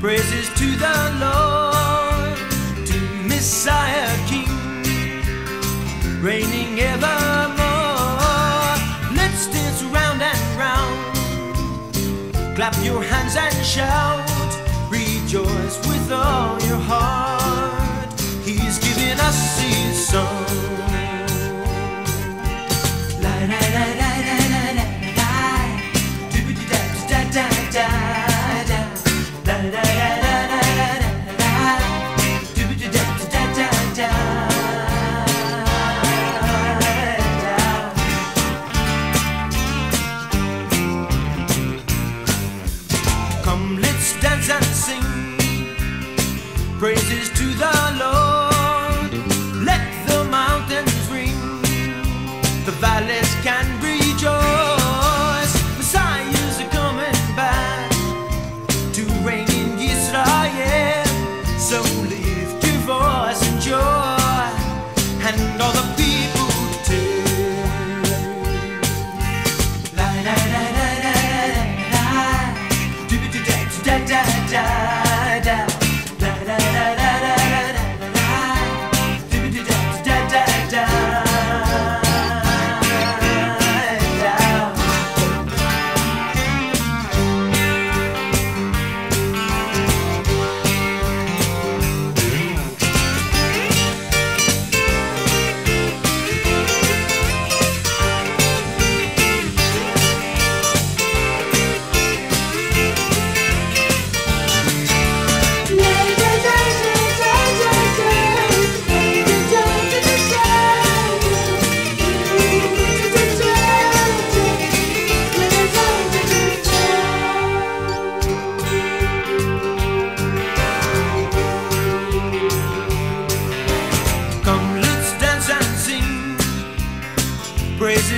Praises to the Lord, to Messiah King, reigning evermore. Let's dance round and round. Clap your hands and shout. Rejoice with all your heart. He's giving us his song. La la la Praises to the Lord. Let the mountains ring. The valleys can rejoice. Messiahs are coming back to reign in Israel. So lift your voice and joy, and all the people tell. Da da da. Praises